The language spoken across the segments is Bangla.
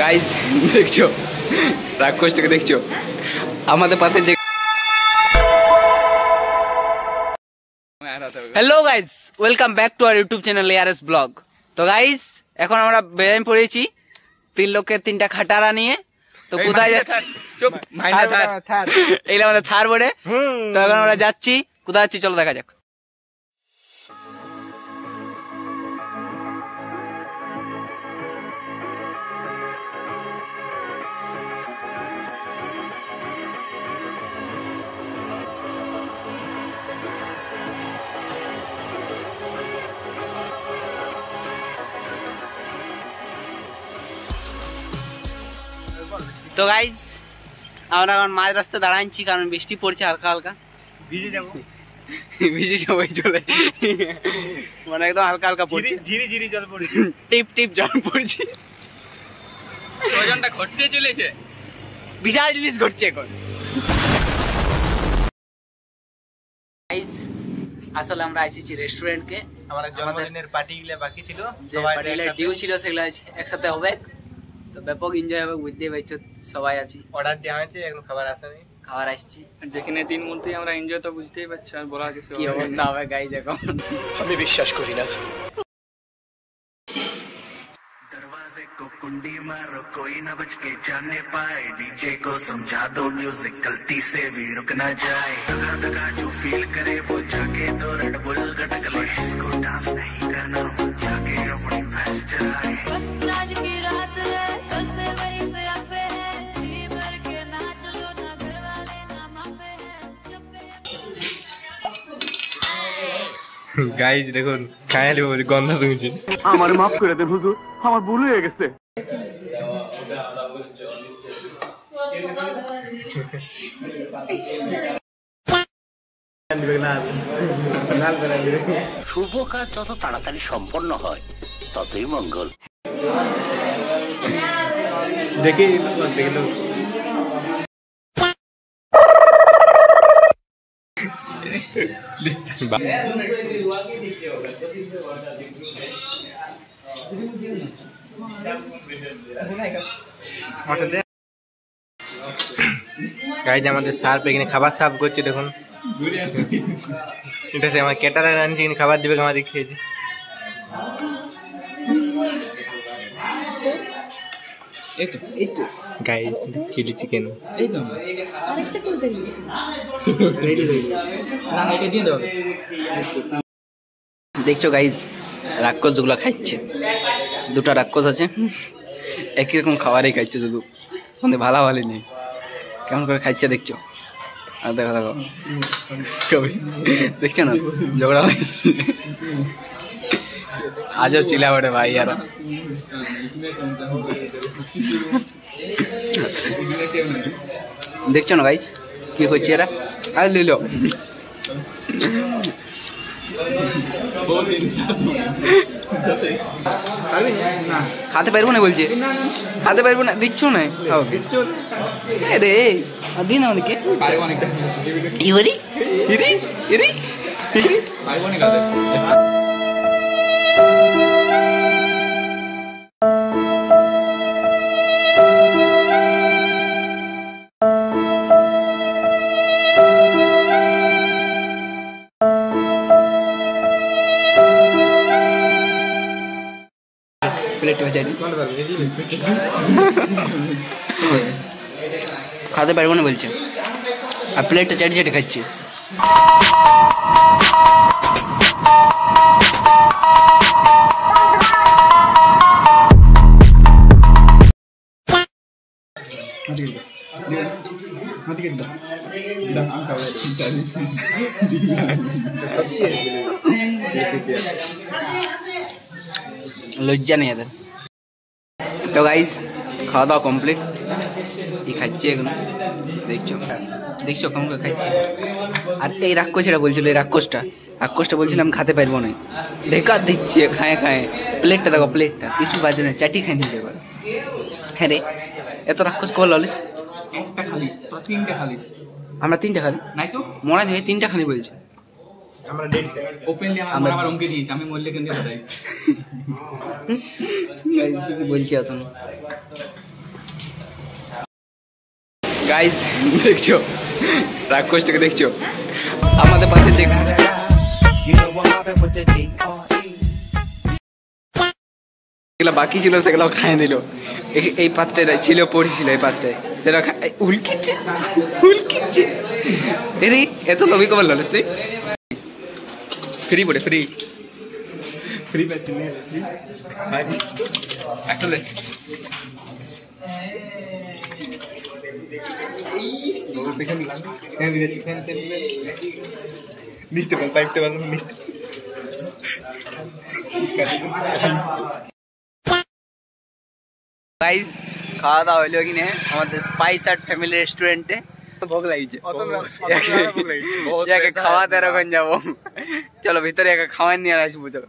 গাইজ দেখছ? রাক্ষসটাকে দেখছ? আমাদের পাতে যে hello guys welcome back to our YouTube channel ARS blog তো গাইজ এখন আমরা বেরাই পড়েছি। তিন লোকের তিনটা খাটারা নিয়ে। তো কোথায় যাচ্ছি? চুপ এইটা আমাদের থার বলে তো এখন আমরা যাচ্ছি। কোথায় যাচ্ছি? চলো দেখা যাক। তো গাইজ আমরা এখন মাঝ রাস্তায় দাঁড়াচ্ছি কারণ বৃষ্টি পড়ছে হালকা হালকা। ভিজে যাব। ভিজে সবাই চলে। মানে একদম হালকা হালকা পড়ছে। ধীরে ধীরে জল পড়েছে। টিপ টিপ জল পড়ছে। ওজনটা ঘটতে চলেছে। বিশাল জিনিস ঘটছে এখন। গাইজ আসলে আমরা এসেছি রেস্টুরেন্টকে আমার জন্মদিনের পার্টি গুলো বাকি ছিল। যে সবাই পার্টিগুলো ডিউ ছিল সেগুলো একসাথে হবে। তো ব্যাপক এনজয় হবে বুঝতেই পারছো সবাই আছি অর্ডার দেওয়া হয়েছে এখন খাবার আসেনি খাবার আসছি যেখানে তিন মূর্তি আমরা এনজয় তো বুঝতেই পারছি আর বলার কিছু কি হবে না। অবস্থা হবে গাইজ এখন আমি বিশ্বাস করি না दरवाजे को कुंडी मारो कोई ना बच के जाने पाए डीजे को समझा दो म्यूजिक गलती से भी रुक ना जाए दगा दगा जो फील करे वो जाके तो रेड बुल गटक ले जिसको डांस नहीं करना গাইজ দেখুন খায়ালি গন্ধ শুনছে। আমার মাফ করে দেন হুজুর আমার ভুল হয়ে গেছে। শুভ কাজ যত তাড়াতাড়ি সম্পন্ন হয় ততই মঙ্গল। দেখি দেখল গাইজ আমাদের সার্ফ এখানে খাবার সার্ভ করছে দেখুন। এটা আমার ক্যাটারার আনছে এখানে খাবার দিবে আমাদের খেয়েছে গাই চিলি চিকেন দেখছ গাইজ রাক্ষস যেগুলো খাচ্ছে দুটো রাক্ষস আছে। একই রকম খাবারই খাইছে শুধু। মানে ভালো ভালো নেই। কেমন করে খাচ্ছে দেখছ? আর দেখো দেখো। কবি। দেখছ না? ঝগড়া আজও চিলা বটে ভাই আর। দেখছ না গাইজ কি করছে এরা? আর লিল খাতে পারব না বলছে। খাতে পারব না। দিচ্ছ না? রে দিন আমাদেরকে ইরি? ইরি? ইরি? পারব না প্লেট বেচারি খাতে পারব না বলছে আর প্লেটটা চাটি চাটি খাচ্ছে লজ্জা নেই এদের। তো গাইজ খাওয়া দাওয়া কমপ্লিট এই খাচ্ছে এগুলো? দেখছ? দেখছ কেমন করে খাচ্ছে? আর এই রাক্ষসটা বলছিল এই রাক্ষসটা। রাক্ষসটা বলছিলাম খাতে পারব না। ঢেকা দিচ্ছে খায় খায়। প্লেটটা দেখো প্লেটটা কিছু বাজে না চাটি খাই দিয়েছে এবার হ্যাঁ রে এত রাক্ষস কল ললিস? একটা খালি তিনটে খালি আমরা তিনটা খালি। নাই তো? মনে হয় তিনটা খালি বলছে। আমরা ডেটটা ওপেনলি আমার আমার অঙ্কে দিয়েছি আমি মরলে বলছি এখন। গাইজ দেখছ? রাক্ষসটাকে দেখছ? আমাদের পাশে যে যেগুলো বাকি ছিল সেগুলো খাই দিল। এই- এই পাত্রটা ছিল পড়েছিল এই পাত্রটায় এই উল্কিচ্ছে উল্কিচ্ছে। এরে এত লবি কবার লড়িস তুই ফ্রি পড়ে ফ্রি ফ্রি একটা দে মিষ্টি পাল পাইপটা পাল মিষ্টি গাইজ খাওয়া দাওয়া হইলো কিনে আমাদের স্পাইস আর্ট ফ্যামিলি রেস্টুরেন্টে ভোগ লাগিয়েছে একে খাওয়াতে এখন যাব। চলো ভিতরে একে খাওয়াই নিয়ে আসব চলো।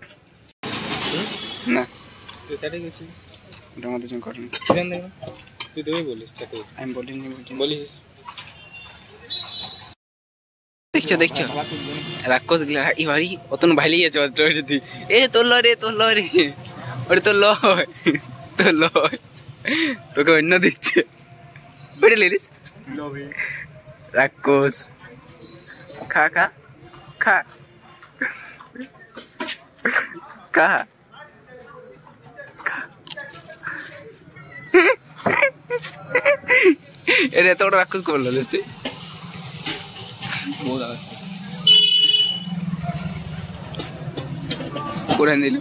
না। আমাদের জন্য করেন তুই তুমি বলিস আমি বলিনি বলিস। দেখছ দেখছ? রাক্ষসগুলা এবারই অতন ভালি গেছে যদি এ তোর ল রে তোর ল রে। ওরে তোর ল তোর ল তোকে অন্য দিচ্ছে। বেড়ে লিরিস রাক্ষস খা খা খা খা এর এত বড় রাক্ষস করল লিস তুই করে দিল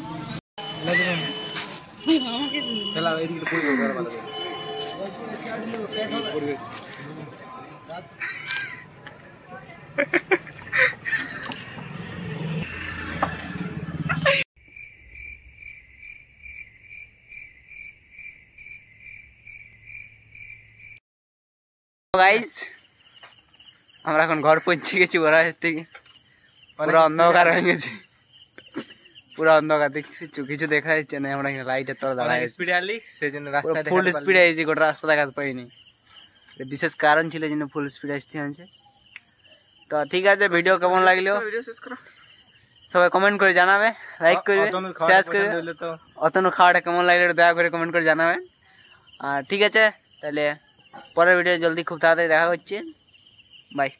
খেলা এইদিকে পড়বে ভালো করে পড়বে গাইস আমরা এখন ঘর পৌঁছে গেছি ওরা থেকে। পুরো অন্ধকার হয়ে গেছে। পুরো অন্ধকার দেখছি কিছু দেখা যাচ্ছে না আমরা লাইটের তলা দাঁড়ায় আছি। স্পিডে আলি সেই জন্য রাস্তা ফুল স্পিডে আইছি গোটা রাস্তা দেখাতে পাইনি। এটা বিশেষ কারণ ছিল জন্য ফুল স্পিডে আসতে হয়েছে। তো ঠিক আছে ভিডিও কেমন লাগল? সবাই কমেন্ট করে জানাবে লাইক করবে শেয়ার করবে। তো। অতনু খাওয়াটা কেমন লাগল একটু দয়া করে কমেন্ট করে জানাবেন আর ঠিক আছে তাহলে পরের ভিডিও জলদি খুব তাড়াতাড়ি দেখা হচ্ছে। বাই